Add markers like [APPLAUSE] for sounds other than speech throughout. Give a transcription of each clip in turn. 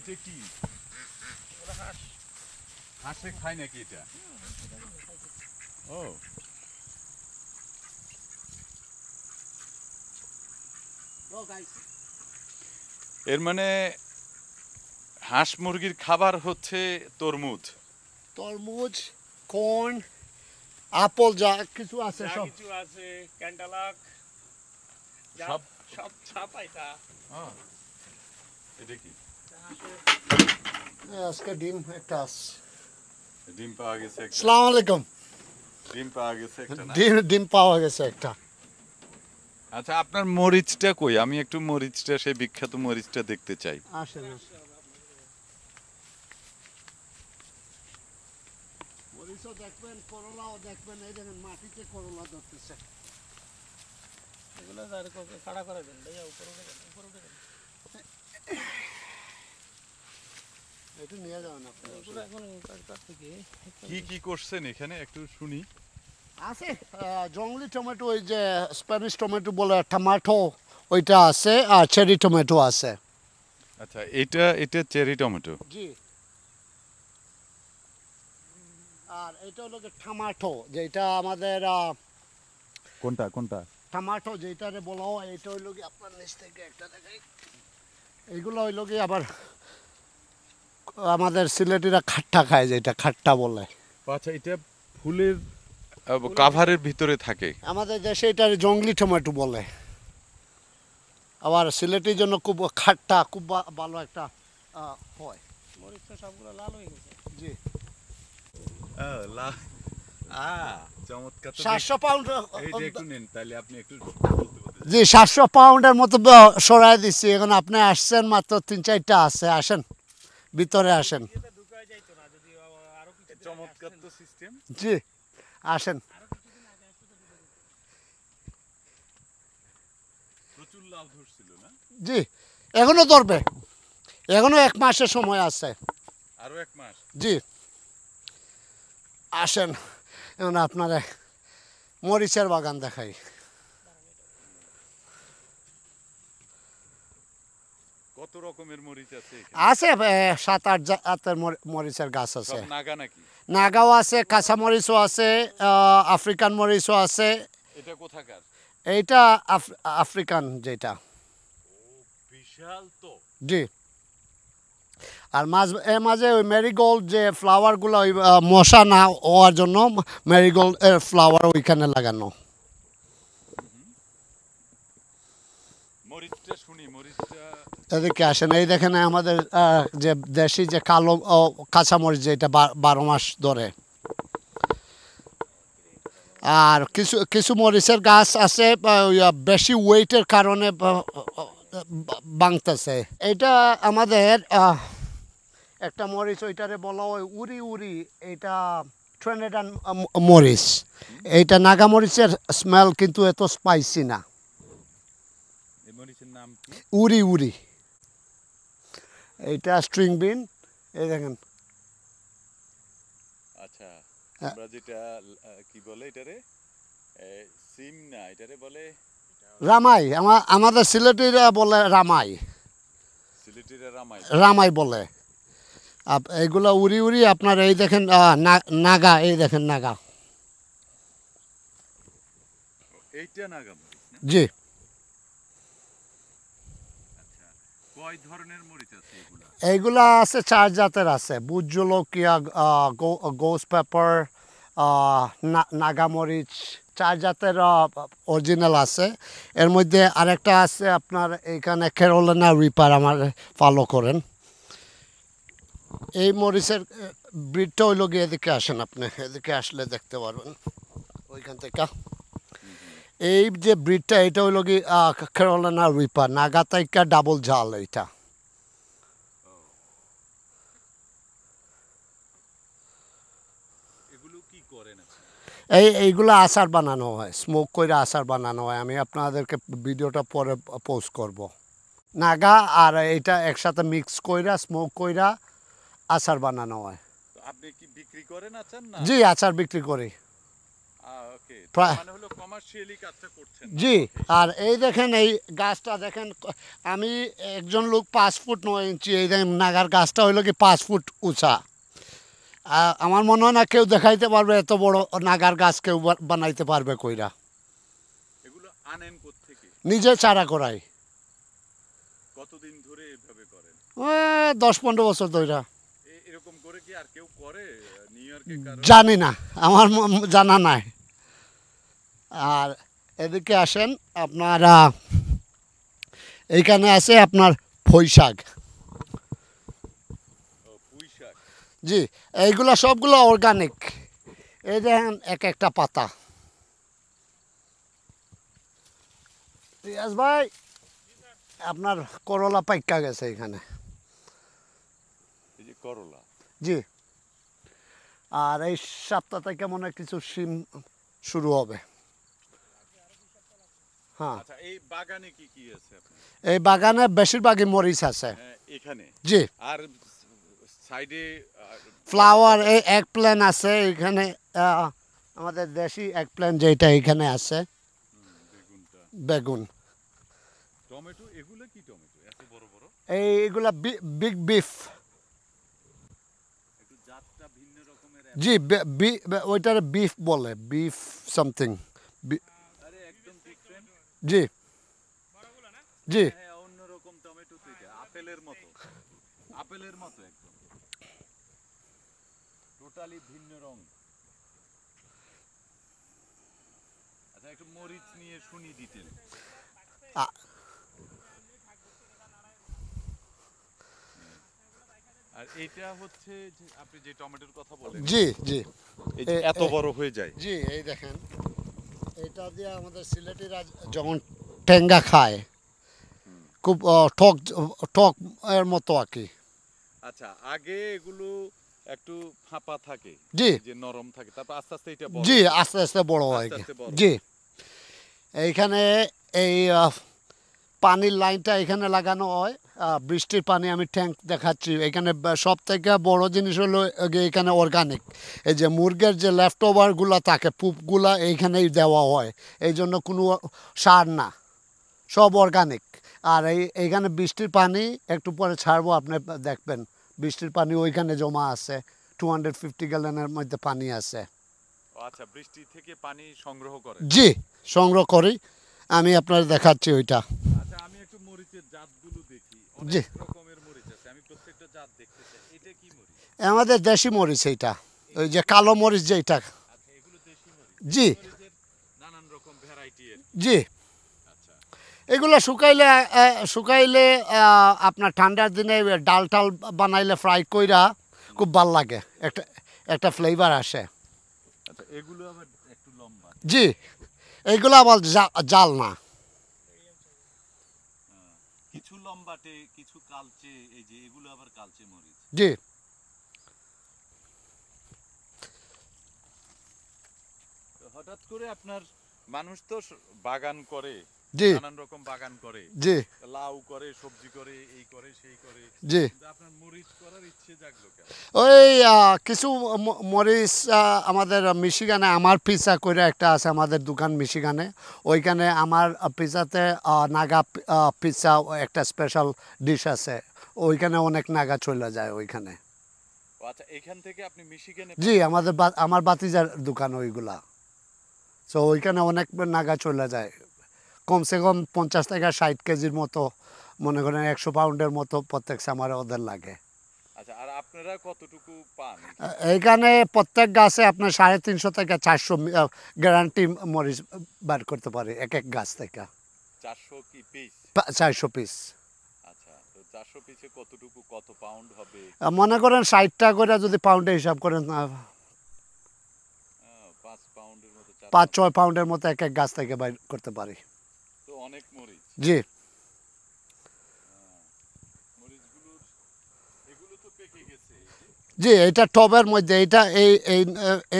এটা কি? হাঁসে। খায় নাকি এটা? ও। এর মানে হাঁস মুরগির খাবার হচ্ছে তরমুজ। তরমুজ কর্ন আপেল যা কিছু আছে সব। কিছু আছে ক্যান্টালাক সব? সব আহ, এটা। কি? হ্যাঁ, আজকে ডিম একটা আছে। ডিম পাওয়া গেছে একটা। সালাম আলাইকুম। ডিম পাওয়া গেছে একটা ডিম ডিম পাওয়া গেছে একটা। আচ্ছা আপনার মরিচটা কই? আমি একটু মরিচটা সেই বিখ্যাত মরিচটা দেখতে চাই। আসেন। মরিচও দেখবেন করলাও দেখবেন এই দেখেন মাটিতে করলা ধরতেছে। এগুলো খাড়া করে দেন ভাইয়া উপরে উপরে একটু নিয়ে যাবেন কি কি করছেন এখানে? একটু শুনি। আছে জংলি টমেটো ওই যে স্প্যানিশ টমেটো বলে টমেটো ওইটা আছে আর চেরি টমেটো আছে। আচ্ছা এটা এটা চেরি টমেটো? জি। আর এটা হলো টমাটো যেটা আমাদের আহ, কোনটা কোনটা? টমাটো যেটারে বলা হয় এটা হইল কি আপনার নিচ থেকে একটা দেখাই। এইগুলো হইল কি আবার আমাদের সিলেটিরা খাট্টা খায় যেটা খাট্টা বলে। আচ্ছা এটা ফুলের কাভারের ভিতরে থাকে। আমাদের দেশে এটার জঙ্গলি টমেটো বলে। আবার সিলেটির জন্য খুব খাট্টা খুব ভালো একটা হয়। সবগুলো লাল হয়ে গেছে। জি। সাতশো পাউন্ডের মতো সরাই দিচ্ছি। এখন আপনি আসছেন মাত্র তিন চারটা আছে আসেন। ভিতরে আসেন। এটা ঢুকায় যাইতো না যদি আ- আরও কিছু দিন আগে চমৎকার আসতেন। তো সিস্টেম জি আসেন। প্রচুর লাভ ধরছিল না? জি এখনও ধরবে। এখনও এক মাসের সময় আছে। আরও এক মাস? জি। আসেন এখন আপনারা মরিচের বাগান দেখাই। কত রকমের মরিচ আছে আছে সাত আট জাতের মরিচের গাছ আছে। নাগা নাকি? নাগাও আছে কাঁচা মরিচও আছে আফ্রিকান মরিচও আছে। এটা কোথাকার? এইটা আফ্রিকান যেটা। বিশাল তো। জি। আর মাঝ এর মাঝে ওই মেরিগোল্ড যে ফ্লাওয়ারগুলো ওই মশা না হওয়ার জন্য মেরিগোল্ড এর ফ্লাওয়ার ওইখানে লাগানো। মরিচটা এদিকে আসেন এই দেখেন আমাদের যে দেশি যে কালো কাঁচামরিচ যেটা বারো মাস ধরে। আর কিছু কিছু মরিচের গাছ আছে বেশি ওয়েটের কারণে বাংতেছে এটা আমাদের একটা মরিচ ওইটারে বলা হয় উড়ি উড়ি এটা ট্রেনেডান মরিচ। এইটা নাগা মরিচের স্মেল কিন্তু এত স্পাইসি না। উড়ি উড়ি এইটা স্ট্রিং বিন এই দেখেন। আচ্ছা হ্যাঁ। আমরা যেটা কি বলে এটারে? সিম না এটারে বলে? রামাই আমা- আমাদের সিলেটিরা বলে রামাই। সিলেটিরা রামাই। রামাই বলে। আপ- এইগুলো উড়ি উড়ি আপনার এই দেখেন নাগা এই দেখেন নাগা। এইটা নাগা জি আচ্ছা কয় ধরনের মরিচ আছে এগুলা? এইগুলা আছে, চার জাতের আছে। বুজলকিয়া গোস পেপার নাগামরিচ চার জাতের অরিজিনাল আছে। এর মধ্যে আরেকটা আছে আপনার, এইখানে কেরোলিনা রিপার আমার ফলো করেন। এই মরিচের ব্রিডটা হইল গিয়ে এদিকে আসেন আপনি, এদিকে আসলে দেখতে পারবেন। ওইখান থেকে। এই যে ব্রিডটা এটা হইল কি কেরোলিনা রিপার নাগাতাইকা ডাবল জাল আপনি? এই এইগুলো আচার বানানো হয় স্মোক করে আচার বানানো হয়। আমি আপনাদেরকে ভিডিওটা পরে পোস্ট করব। নাগা আর এইটা একসাথে মিক্স কইরা স্মোক কইরা আচার বানানো হয়। আপনি কি বিক্রি করেন আছেন না? জি আচার বিক্রি করি। জি আর এই দেখেন এই গাছটা দেখেন আমি একজন লোক পাঁচ ফুট নয় ইঞ্চি এই দেখেন নাগার গাছটা হইল কি পাঁচ ফুট উঁচা। আমার মনে হয় না কেউ দেখাইতে পারবে এত বড় নাগার গাছ কেউ বানাইতে পারবে কইরা। নিজে চারা করাই। কতদিন ধরে এভাবে করেন? দশ পনেরো বছর ধরে জানি না আমার জানা নাই। আর এদিকে আসেন আপনারা। এইখানে আছে আপনার ফৈশাক ও, শাক। জি এইগুলো সবগুলো অর্গানিক এই দেখেন এক একটা পাতা। রিয়াজ ভাই আপনার করলা পাইকা গেছে এখানে করলা। জি। আর এই সপ্তাহ থেকে মনে কিছু সিম শুরু হবে? হ্যাঁ। আচ্ছা এই বাগানে কি কি আছে এই বাগানে বেশিরভাগই মরিচ আছে। এখানে? জি। আর সাইডে ফ্লাওয়ার এই এক প্ল্যান আছে এখানে আমাদের দেশি এক প্ল্যান যেটা এখানে আছে। বেগুন। টমেটো এগুলো কি টমেটো? এত বড় বড়? এইগুলা বিগ বিফ। জি ওইটার বিফ বলে বিফ সামথিং। জি। জি। হ্যাঁ অন্যরকম টমেটো আপেলের মতো। আপেলের মতো একদম। টোটালি ভিন্ন রং। আচ্ছা একটু মরিচ নিয়ে শুনি ডিটেল আর এটা হচ্ছে আপনি যে টমেটোর কথা বলেন জি জি। এই যে এত বড় হয়ে যায়। জি এই দেখেন। এটা দিয়ে আমাদের সিলেটিরা যখন টেঙ্গা খায় খুব টক টক এর মতো আর কি। আচ্ছা আগে এগুলো একটু ফাঁপা থাকে জি। যে নরম থাকে তারপর আস্তে আস্তে এটা জি আস্তে আস্তে বড় হয়। জি। এইখানে এই পানির লাইনটা এখানে লাগানো হয়। বৃষ্টির পানি আমি ট্যাঙ্ক দেখাচ্ছি। এখানে সব থেকে বড় জিনিস হলো এখানে অর্গানিক এই যে মুরগের যে লেফট ওভারগুলো থাকে পুপগুলা এইখানেই দেওয়া হয়। এই জন্য কোনো সার না। সব অর্গানিক আর এই এইখানে বৃষ্টির পানি একটু পরে ছাড়বো আপনি দেখবেন। বৃষ্টির পানি ওইখানে জমা আছে। টু হান্ড্রেড ফিফটি গ্যালনের মধ্যে পানি আছে। আচ্ছা বৃষ্টি থেকে পানি সংগ্রহ করে। জি সংগ্রহ করি। আমি আপনার দেখাচ্ছি ওইটা। আমাদের দেশি মরিচ এইটা ওই যে কালো মরিচ যেটা আচ্ছা এগুলো দেশি মরিচ? জি। জি। আচ্ছা। এগুলো শুকাইলে শুকাইলে আপনার ঠান্ডার দিনে ডাল টাল বানাইলে ফ্রাই কইরা খুব ভালো লাগে একটা একটা ফ্লেভার আসে। আচ্ছা এগুলো আবার জি এইগুলো আবার জাল না। লম্বাটে কিছু কালচে এই যে এগুলো আবার কালচে মরিচ। জি। তো হঠাৎ করে আপনার মানুষ তো বাগান করে। জি। নানান রকম বাগান করে। জি। লাউ করে সবজি করে এই করে সেই করে। জি। আপনার মরিচ করার ইচ্ছে জাগলো কেন? ওই কিছু মরিচ আমাদের মিশিগানে আমার পিৎজা করে একটা আছে আমাদের দোকান মিশিগানে। ওইখানে আমার পিৎজাতে নাগা পিৎজা একটা স্পেশাল ডিশ আছে। ওইখানে অনেক নাগা চলে যায় ওইখানে। আচ্ছা এখান থেকে আপনি মিশিগানে জি আমাদের আমার বাতিজার দোকান ওইগুলা। তো ওইখানে অনেক নাগা চলে যায়। কমসে কম পঞ্চাশ থেকে ষাট কেজির মতো মনে করেন একশো পাউন্ডের মতো প্রত্যেক সামারে ওদের লাগে। আচ্ছা এইখানে প্রত্যেক গাছে আপনার সাড়ে তিনশো থেকে চারশো গ্যারান্টি মরিচ বার করতে পারে এক এক গাছ থেকে। চারশো পিস? আচ্ছা মনে করেন ষাটটা করে যদি পাউন্ডে হিসাব করেন পাঁচ ছয় পাউন্ডের মতো এক এক গাছ থেকে বাইর করতে পারি। অনেক মরিচ। জি। মরিচগুলোর এগুলো তো পেকে গেছে এই যে। জি এটা টবের মধ্যে এটা এই এই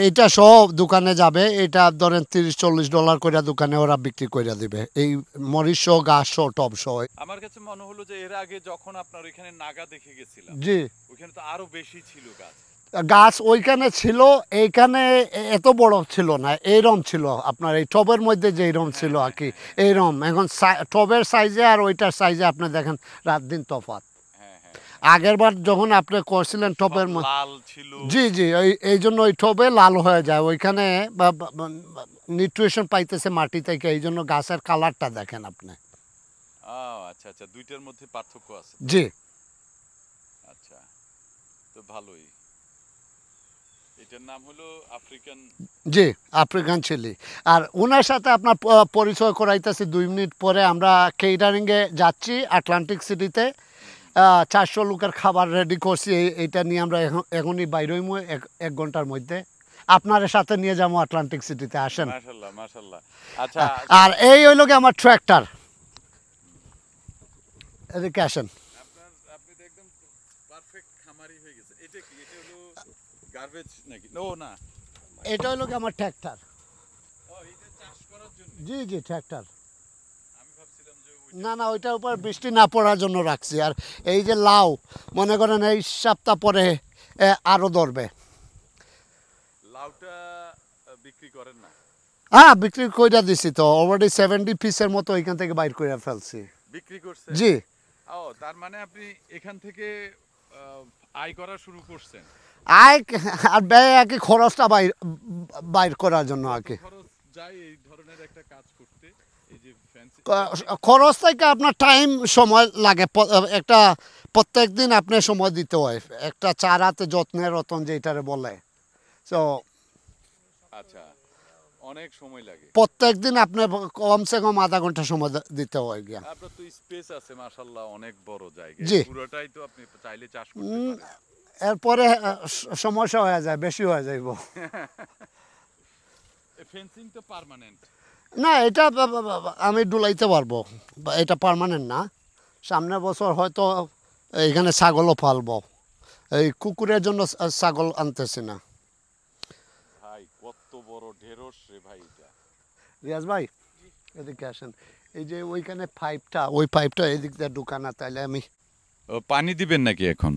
এইটা সব দোকানে যাবে এটা ধরেন তিরিশ চল্লিশ ডলার করে দোকানে ওরা বিক্রি করে দিবে। এই মরিচ সহ গাছ সহ টব সহ। আমার কাছে মনে হলো যে এর আগে যখন আপনার ওইখানে নাগা দেখে গেছিলাম জি। ওইখানে তো আরও বেশি ছিল গাছ। গাছ ওইখানে ছিল এইখানে এত বড় ছিল না এইরম ছিল। আপনার এই টবের মধ্যে যে এইরম ছিল আর কি এইরম। এখন টবের সাইজে আর ওইটার সাইজে আপনি দেখেন রাত দিন তফাৎ। হ্যাঁ হ্যাঁ আগের বার যখন আপনি করছিলেন মধ্যে জি জি এই জন্য ওই টবে লাল হয়ে যায়। ওইখানে নিউট্রিশন পাইতেছে মাটি থেকে এই জন্য গাছের কালারটা দেখেন আপনি। ও আচ্ছা আচ্ছা দুইটার মধ্যে পার্থক্য আছে। জি। আচ্ছা তো ভালোই। এটার নাম হলো আফ্রিকান জি আফ্রিকান চিলি। আর ওনার সাথে আপনার পরিচয় করাইতেছি দুই মিনিট পরে। আমরা কেটারিংয়ে যাচ্ছি আটলান্টিক সিটিতে। চারশো লোকের খাবার রেডি করছি। এই- এইটা নিয়ে আমরা এখন এখনই বাইরই এক ঘণ্টার মধ্যে। আপনার সাথে নিয়ে যাব আটলান্টিক সিটিতে আসেন। আচ্ছা আর এই হইল কি আমার ট্র্যাক্টর। এদিকে আসেন আপনার আপনি তো একদম পারফেক্ট খামারি হয়ে গেছে এটা কি এটা হলো গার্বেজ নাকি? ও না। এটা হইল কি আমার ট্র্যাক্টর জি জি ট্র্যাক্টর না না ওইটার উপর বৃষ্টি না পড়ার জন্য রাখছি। আর এই যে লাউ মনে করেন এই সপ্তাহ পরে এ, আরও ধরবে। লাউটা বিক্রি করেন না? হ্যাঁ বিক্রি কইরা দিছি তো। অলরেডি সেভেন্টি পিসের মতো ওইখান থেকে বাইর করে ফেলছি। বিক্রি করছে? জি। ও তার মানে আপনি এখান থেকে আয় করা শুরু করছেন। আয় আর ব্যয় আর কি খরচটা বাইর বাইর করার জন্য আর কি। খরচ থেকে আপনার টাইম সময় লাগে। একটা প্রত্যেক দিন আপনি সময় দিতে হয়। একটা চারাতে যত্নের রতন যেটারে বলে। তো আচ্ছা অনেক সময় লাগে। প্রত্যেক দিন আপনি কমসে কম আধা ঘণ্টা সময় দিতে হয় গিয়া। আপনার তো স্পেস আছে মাশাল্লাহ অনেক বড় জায়গা। পুরোটাই তো আপনি চাইলে চাষ করতে পারেন। এরপরে সমস্যা হয়ে যায় বেশি হয়ে যাইব। [LAUGHS] ফেন্সিং তো পার্মানেন্ট না এটা আমি ডুলাইতে পারব। এটা পার্মানেন্ট না। সামনের বছর হয়তো এখানে ছাগলও পালবো। এই কুকুরের জন্য ছাগল আনতেছি না। ভাই কত বড় ঢেঁড়স রে ভাই এটা। রিয়াজ ভাই এদিকে আসেন। এই যে ওইখানে পাইপটা ওই পাইপটা এদিক দিয়ে ঢুকানা তাইলে আমি পানি দিবেন নাকি এখন?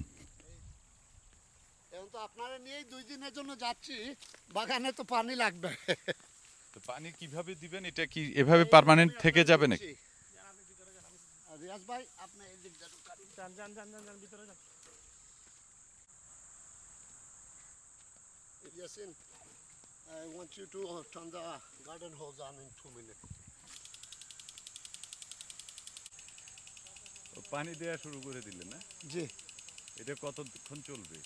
তো আপনারা নিয়েই দুই দিনের জন্য যাচ্ছি বাগানে তো পানি লাগবে। তো পানি কীভাবে দিবেন? এটা কি এভাবে পার্মানেন্ট থেকে যাবে নাকি? রিয়াজ ভাই আপনি দিয়ে ঢুকান। যান যান যান যান যান ভিতরে যান। Yasin, I want you to turn the garden hose on in two minutes. পানি দেয়া শুরু করে দিলেন না? জি। এটা কতক্ষণ চলবে?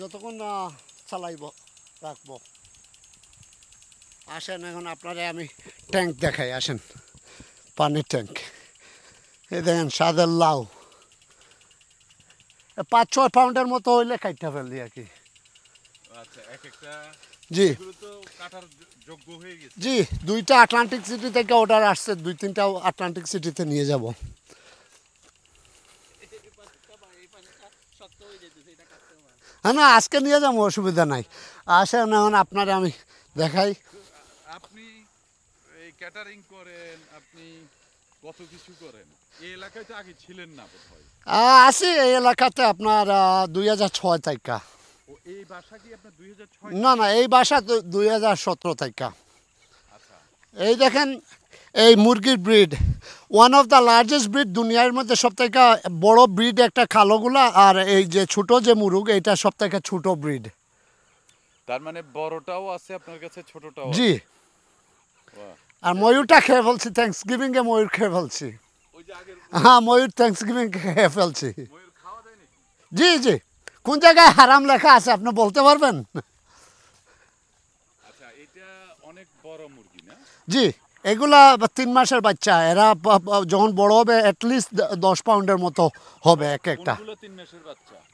যতক্ষণ না চালাইব রাখব। আসেন এখন আপনারে আমি ট্যাঙ্ক দেখাই আসেন। পানির ট্যাঙ্ক। এই দেখেন সাদের লাউ। পাঁচ ছয় পাউন্ডের মতো হইলে কাইটা ফেললি আর কি। আচ্ছা জি। জি দুইটা আটলান্টিক সিটি থেকে অর্ডার আসছে দুই তিনটা আটলান্টিক সিটিতে নিয়ে যাব শক্ত হয়ে যেতেছে এটা কাটতে হবে হ্যাঁ না আজকে নিয়ে যাব অসুবিধা নাই। আসেন এখন আপনার আমি দেখাই। আপনি এই ক্যাটারিং করেন আপনি কত কিছু করেন এই এলাকায় তো আগে ছিলেন না বোধহয়। আছি এই এলাকাতে আপনার দুই হাজার ছয় তাইকা এই বাসা কি আপনার দুই হাজার ছয়? না না এই বাসা দুই হাজার সতেরো তাইকা এই দেখেন এই মুরগির breed one of the largest breed দুনিয়ার মধ্যে সব থেকে বড় ব্রিড একটা কালোগুলা আর এই যে ছোট যে মুরগ এটা সব থেকে ছোট ব্রিড তার মানে বড়টাও আছে আপনার কাছে ছোটটাও জি। আর ময়ূরটা খেয়ে ফেলছি থ্যাংকস গিভিংয়ে ময়ূর খেয়ে ফেলছি। হ্যাঁ ময়ূর থ্যাংকস গিভিং খেয়ে ফেলছি। জি জি। কোন জায়গায় হারাম লেখা আছে আপনি বলতে পারবেন আচ্ছা এটা অনেক বড় মুরগি না জি এগুলা তিন মাসের বাচ্চা এরা যখন বড় হবে অ্যাটলিস্ট দশ পাউন্ডের মতো হবে এক একটা।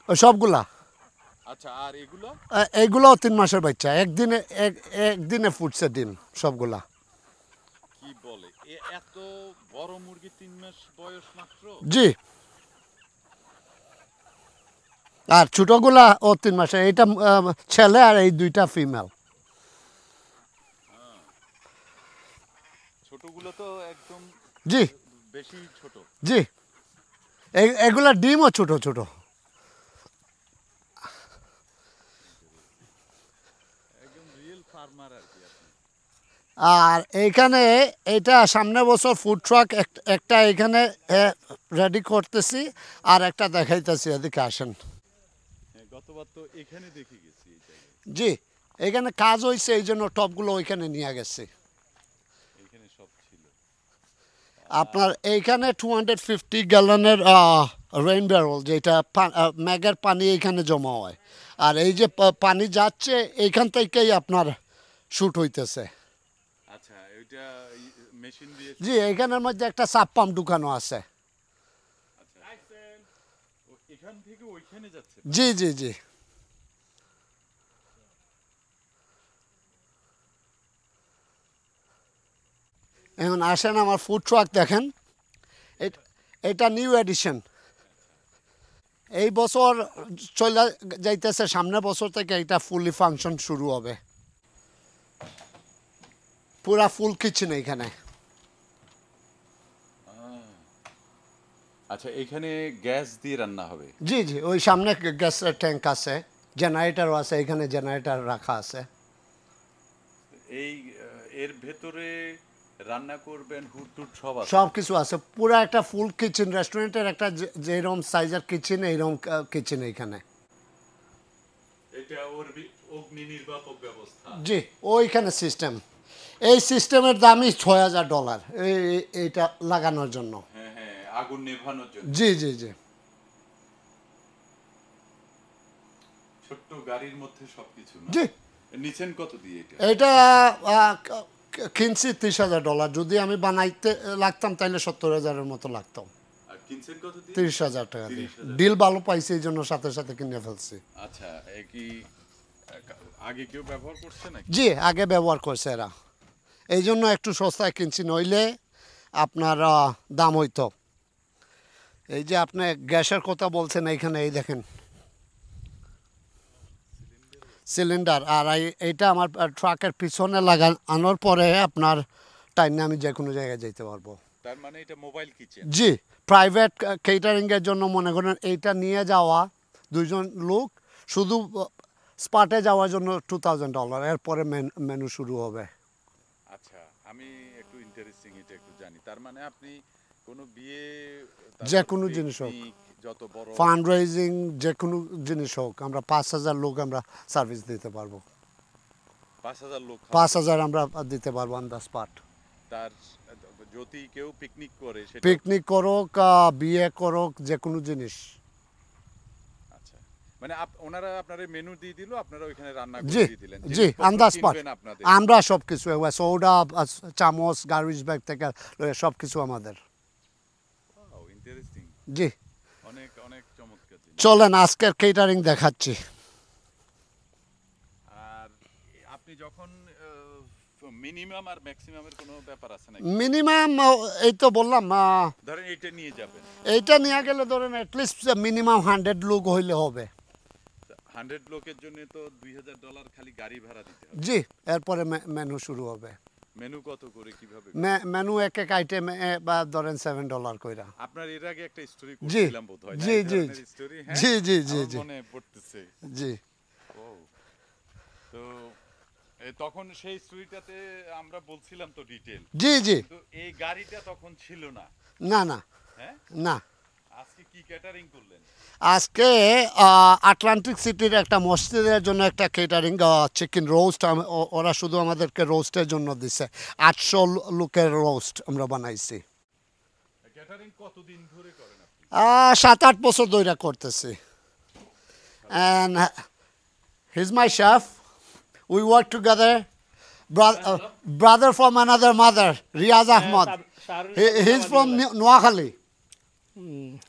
সবগুলা। আচ্ছা এগুলো? তিন মাসের বাচ্চা একদিনে এক একদিনে ফুটছে ডিম সবগুলা। জি। আর ছোটগুলা ও তিন মাসে এইটা ছেলে আর এই দুইটা ফিমেল। তো একদম জি। বেশি ছোট। জি। এগুলা ডিমও ছোট ছোট। আর এইখানে এটা সামনে বছর ফুড ট্রাক একটা এখানে রেডি করতেছি আর একটা দেখাইতেছি এদিকে আসেন। হ্যাঁ জি এখানে কাজ হয়েছে এই জন্য টপগুলো ওইখানে নিয়ে গেছে এখানে সব ছিল আপনার এইখানে টু হান্ড্রেড ফিফটি গ্যালনের রেইন ব্যারল যেটা ম্যাগের পানি এইখানে জমা হয়। আর এই যে পানি যাচ্ছে এইখান থেকেই আপনার শ্যুট হইতেছে। আচ্ছা ওইটা মেশিন দিয়ে জি এইখানের মধ্যে একটা সাপ পাম্প ঢুকানো আছে। ও এখান থেকে ওইখানে যাচ্ছে। জি জি জি। এখন আসেন আমার ফুড ট্রাক দেখেন। এটা নিউ এডিশন এই বছর চলে যাইতেছে সামনের বছর থেকে এটা ফুলি ফাংশন শুরু হবে। পুরা ফুল কিচেন এখানে। আচ্ছা এখানে গ্যাস দিয়ে রান্না হবে? জি জি ওই সামনে গ্যাসের ট্যাঙ্ক আছে জেনারেটারও আছে এখানে জেনারেটার রাখা আছে। এই এর ভেতরে রান্না করবেন হুটটুট সব সব কিছু আছে। পুরো একটা ফুল কিচেন রেস্টুরেন্টের একটা যেরকম সাইজের কিচেন এইরকম কিচেন এইখানে। এটা ওর অগ্নি নির্বাপক ব্যবস্থা। জি ওইখানে সিস্টেম এই সিস্টেমের দামই ছয় হাজার ডলার এই এই- এইটা লাগানোর জন্য। হ্যাঁ হ্যাঁ আগুন নেভানোর জন্য। জি জি জি। ছোট্ট গাড়ির মধ্যে সবকিছু জি। নিছেন কত দিয়ে এটা? কিনছি ত্রিশ হাজার ডলার। যদি আমি বানাইতে লাগতাম তাহলে সত্তর হাজারের মতো লাগতাম। তিরিশ হাজার টাকা দিয়ে। ডিল ভালো পাইছি এই জন্য সাথে সাথে কিনে ফেলছি। আচ্ছা কি আগে কেউ ব্যবহার করছে নাকি? জি আগে ব্যবহার করছে এরা। এই জন্য একটু সস্তায় কিনছি নইলে আপনার দাম হইতো। এই যে আপনি গ্যাসের কথা বলছেন এইখানে এই দেখেন। সিলিন্ডার আর এইটা আমার ট্রাকের পিছনে লাগানোর পরে আপনার টাইমে আমি যে কোনো জায়গায় যেতে পারব। তার মানে এটা মোবাইল কিচেন জি প্রাইভেট কেটারিংয়ের জন্য মনে করেন এইটা নিয়ে যাওয়া দুইজন লোক শুধু স্পটে যাওয়ার জন্য টু থাউজেন্ড ডলার এরপরে মেনু শুরু হবে। আচ্ছা আমি একটু ইন্টারেস্টিং এটা একটু জানি। তার মানে আপনি কোনো বিয়ে যে কোনো জিনিস হোক। ফান্ড রেজিং যে কোনো জিনিস হোক আমরা পাঁচ হাজার লোক আমরা সার্ভিস দিতে পারব। পাঁচ হাজার আমরা দিতে পারব অন দ্য স্পট তার যদি কেউ পিকনিক করে পিকনিক করুক বিয়ে করুক যে কোনো জিনিস। আচ্ছা। মানে ওনারা আপনার মেনু দিয়ে দিল আপনারা ওইখানে রান্না করে দিয়ে দিলেন। জি কিনবেন আপনাদের। আমরা সব কিছু সৌডা চামচ গার্বেজ ব্যাগ থেকে সব কিছু আমাদের। জি। অনেক অনেক চমৎকার চলেন আজকের কেটারিং দেখাচ্ছি। আর আপনি যখন মিনিমাম আর ম্যাক্সিমামের কোনো ব্যাপার আছে নাকি? মিনিমাম এই তো বললাম ধরেন এটা নিয়ে যাবেন। এইটা নিয়ে গেলে ধরেন অ্যাটলিস্ট মিনিমাম হান্ড্রেড লোক হইলে হবে। হান্ড্রেড লোকের জন্য তো দুই হাজার ডলার খালি গাড়ি ভাড়া দিতে হবে। জি এরপরে মেনু শুরু হবে। মেনু কত করে কীভাবে মেনু এক এক আইটেম বা ধরেন সেভেন ডলার কইরা। আপনার এর আগে একটা স্টোরি জি, করছিলাম বোধ জি, জি, জি। জি, জি, জি, জি। মনে পড়তেছে। জি। তো তখন সেই স্টোরিটাতে আমরা বলছিলাম তো ডিটেল জি জি। তো এই গাড়িটা তখন ছিল না। না না। হ্যাঁ? না। আজকে আটলান্টিক সিটির একটা মসজিদের জন্য একটা কেটারিং চিকেন রোস্ট ওরা শুধু আমাদেরকে রোস্টের জন্য দিছে। আটশো লোকের রোস্ট আমরা বানাইছি। সাত আট বছর ধরে করতেছি। And uh, he's my chef. We work together. Bro- uh, brother from another mother Riaz Ahmad. he, okay Ni-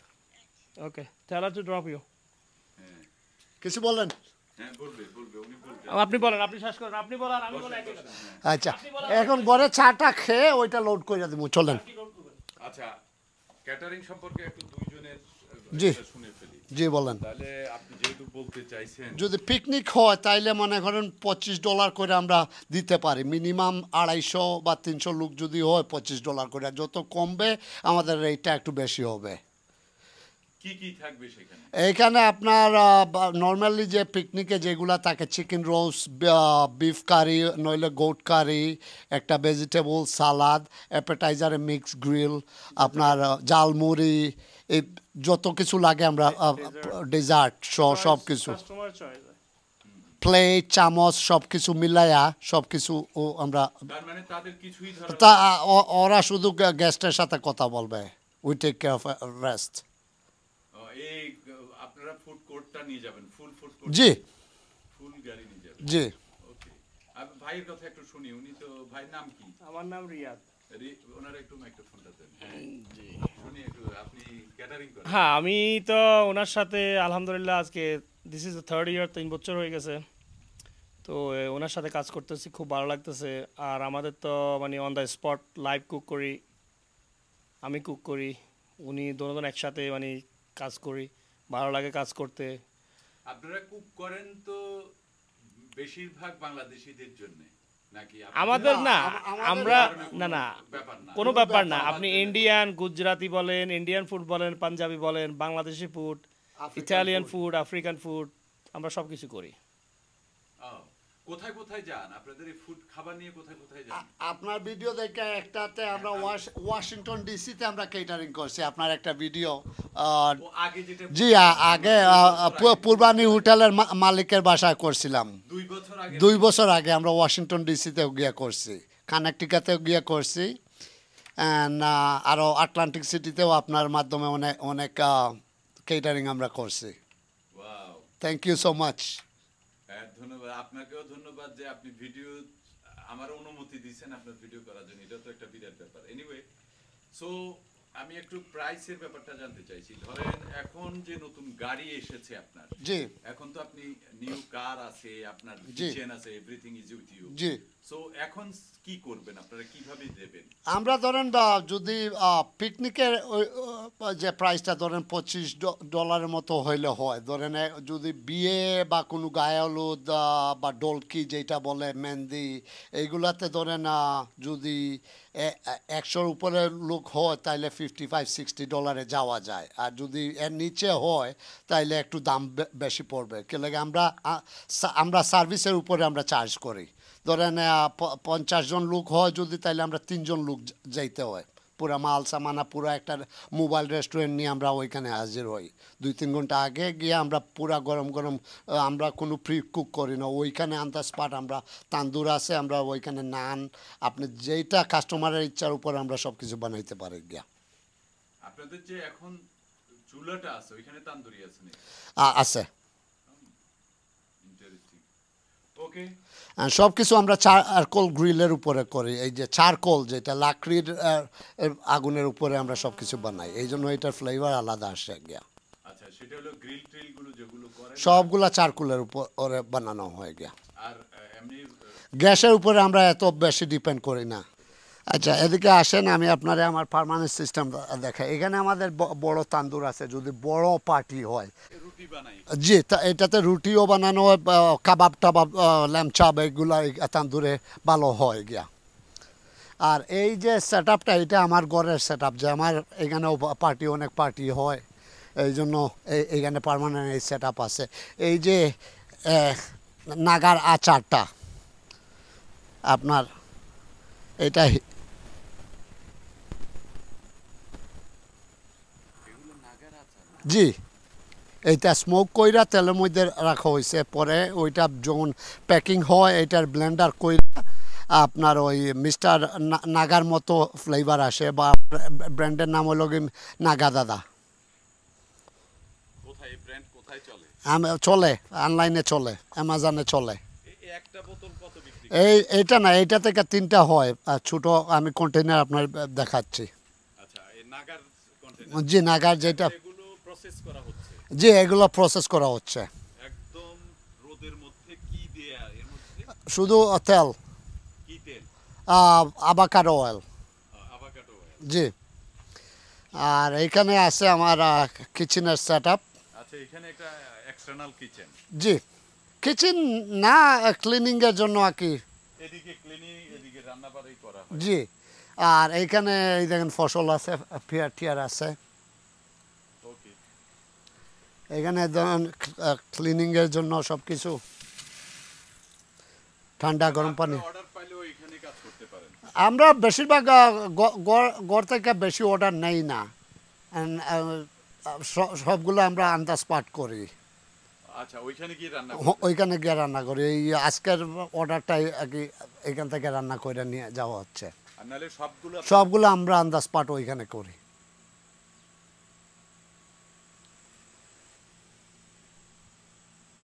drop Okay. Tell her to drop you. কিছু বলেন হ্যাঁ বলবে বলবে উনি বলবে। আপনি বলেন আপনি শেষ করেন আপনি বলেন আমি বলেন আচ্ছা এখন ঘরে চাটা খেয়ে ওইটা লোড করে দেবো চলেন। আচ্ছা ক্যাটারিং সম্পর্কে একটু দুইজনের জি। শুনে জি বলেন। যদি পিকনিক হয় তাইলে মনে করেন পঁচিশ ডলার করে আমরা দিতে পারি। মিনিমাম আড়াইশো বা তিনশো লোক যদি হয় পঁচিশ ডলার করে। যত কমবে আমাদের রেটটা একটু বেশি হবে। কি কি থাকবে এইখানে আপনার নর্মালি যে পিকনিকে যেগুলা থাকে চিকেন রোস্ট বিফ কারি নইলে গোট কারি একটা ভেজিটেবল সালাদ অ্যাপেটাইজারে মিক্স গ্রিল আপনার জালমুড়ি যত কিছু লাগে আমরা ডেজার্ট সব কিছু। কাস্টমার প্লেট চামচ সব কিছু মিলাইয়া সব কিছু ও আমরা তার মানে তাদের কিছুই ধরো তা ওরা শুধু গেস্টের সাথে কথা বলবে। We take care of rest ও, এই আহ, আপনারা ফুড কোর্টটা নিয়ে যাবেন ফুল ফুড কোর্ট জি। ফুল গাড়ি নিয়ে যাবেন। জি। ভাইয়ের কথা একটু শুনি উনি তো ভাইয়ের নাম কি? আমার নাম রিয়াদ। ওনার একটু মাইক্রোফোনটা দেন। হ্যাঁ শুনি হ্যাঁ আমি তো ওনার সাথে আলহামদুলিল্লাহ আজকে this is the third year তিন বছর হয়ে গেছে। তো ওনার সাথে কাজ করতেছি খুব ভালো লাগতেছে। আর আমাদের তো মানে on the spot live cook করি। আমি কুক করি। উনি দুজন একসাথে মানে কাজ করি। ভালো লাগে কাজ করতে। আপনারা কুক করেন তো বেশিরভাগ বাংলাদেশিদের জন্য। আমাদের না আমরা না না কোনো ব্যাপার না। কোনো ব্যাপার না। ব্যাপার আপনি ইন্ডিয়ান গুজরাটি বলেন ইন্ডিয়ান ফুড বলেন পাঞ্জাবি বলেন Bangladeshi food Italian food African food আমরা সব কিছু করি। কোথায় কোথায় যান? আপনাদের এই ফুড খাবার নিয়ে কোথায় কোথায় যান? আপনার ভিডিও দেখে একটাতে আমরা ওয়াশ- ওয়াশিংটন ডিসিতে আমরা কেটারিং করছি। আপনার একটা ভিডিও আগে যেটা জি আগে পূর্বানী হোটেলের মালিকের বাসায় করছিলাম। দুই বছর আগে? দুই বছর আগে আমরা ওয়াশিংটন ডিসিতেও গিয়ে করছি। কানেকটিকাতেও গিয়ে করছি। অ্যান্ড আরও আটলান্টিক সিটিতেও আপনার মাধ্যমে অনেক অনেক কেটারিং আমরা করছি। থ্যাংক ইউ সো মাচ হ্যাঁ, ধন্যবাদ। আপনাকেও ধন্যবাদ যে আপনি ভিডিও, আমার অনুমতি দিয়েছেন আপনার ভিডিও করার জন্য। এটা তো একটা বিরাট ব্যাপার। এনিওয়ে সো আমি একটু প্রাইসের ব্যাপারটা জানতে চাইছি। ধরেন এখন যে নতুন গাড়ি এসেছে আপনার জি। এখন তো আপনি নিউ কার আছে আপনার কিচেন আছে everything is with you ji. So এখন কি করবেন? আপনারা কীভাবে দেবেন? আমরা ধরেন যদি পিকনিকের যে প্রাইসটা ধরেন পঁচিশ ডলারের মতো হইলে হয়। ধরেন যদি বিয়ে বা কোনো গায়ে হলুদ বা ডলকি যেটা বলে মেহেন্দি এইগুলাতে ধরেন যদি একশোর উপরে লোক হয় তাইলে ফিফটি ফাইভ সিক্সটি ডলারে যাওয়া যায়। আর যদি এর নিচে হয়, তাইলে একটু দাম বেশি পড়বে। কে লাগে আমরা আমরা সার্ভিসের উপরে আমরা চার্জ করি। ধরেন পঞ্চাশ জন লোক হয়, যদি তাইলে আমরা তিনজন লোক যাইতে হয়। পুরা মাল, সামানা পুরো একটা মোবাইল রেস্টুরেন্ট নিয়ে আমরা ওইখানে হাজির হই। দুই, তিন ঘণ্টা আগে গিয়ে আমরা পুরা গরম গরম আমরা কোনো প্রি কুক করি না। ওইখানে আন্দাজ স্পাট আমরা তান্দুর আছে, আমরা ওইখানে নান, আপনি যেইটা কাস্টমারের ইচ্ছার উপর আমরা সব কিছু বানাইতে পারি গিয়া। আপনাদের যে এখন চুলাটা আছে ওইখানে তান্দুরি আছে নাকি? আছে। সব কিছু আমরা চারকোল গ্রিলের উপরে করি এই যে চারকোল যেটা লাকড়ির আগুনের উপরে আমরা সব কিছু বানাই এই জন্য এটার ফ্লেভার আলাদা আসে গিয়া আচ্ছা সবগুলা চারকোলের উপরে বানানো হয় গিয়া গ্যাসের উপরে আমরা এত বেশি ডিপেন্ড করি না। আচ্ছা এদিকে আসেন আমি আপনারে আমার পার্মানেন্ট সিস্টেম দেখাই। এখানে আমাদের বড় তান্দুর আছে যদি বড় পার্টি হয়। জি তা এটাতে রুটিও বানানো হয় কাবাব টাবাব ল্যাম্প চাপ এগুলো এই তান্দুরে ভালো হয় গিয়া। আর এই যে সেট আপটা এটা আমার ঘরের সেট আপ যে আমার এখানেও পার্টি অনেক পার্টি হয়। এই জন্য এই- এইখানে পার্মানেন্ট এই সেট আপ আছে। এই যে নাগার আচারটা আপনার এটা হি- জি এইটা স্মোক কইরা তেলের মধ্যে রাখা হয়েছে পরে ওইটা যখন প্যাকিং হয় এটার ব্লেন্ডার কইরা আপনার ওই মিস্টার নাগার মতো ফ্লেভার আসে বা ব্র্যান্ডের নাম হলো নাগা দাদা। চলে? অনলাইনে চলে অ্যামাজনে চলে একটা বোতল কত এই এইটা না এইটা থেকে তিনটা হয়। আর ছোটো আমি কন্টেনার আপনার দেখাচ্ছি। আচ্ছা নাগার জি নাগার যেটা হচ্ছে? জি এগুলো প্রসেস করা হচ্ছে। শুধু তেল। আবাকার অয়েল জি। আর এইখানে আছে আমার কিচেনের সেট আপ আচ্ছা জি। কিচেন না ক্লিনিংয়ের জন্য আর কি এদিকে ক্লিনিং এদিকে রান্না বাড়ি করা হয়। জি। আর এইখানে এই দেখেন ফসল আছে পিয়ার টিয়ার আছে। ওকে। এখানে ধরেন ক্লিনিংয়ের জন্য সব কিছু ঠান্ডা গরম পানি। অর্ডার পাইলেও এখানে কাজ করতে পারেন। আমরা বেশিরভাগ আহ, গ- গ- ঘর থেকে বেশি অর্ডার নেই না। সবগুলো আমরা আন্দাজ পাট করি। আচ্ছা ওইখানে গিয়ে রান্না ওইখানে গিয়ে রান্না করি। এই আজকের অর্ডারটাই কি এখান থেকে রান্না করে নিয়ে যাওয়া হচ্ছে। সবগুলো আমরা আন্দাজ পাট ওইখানে করি।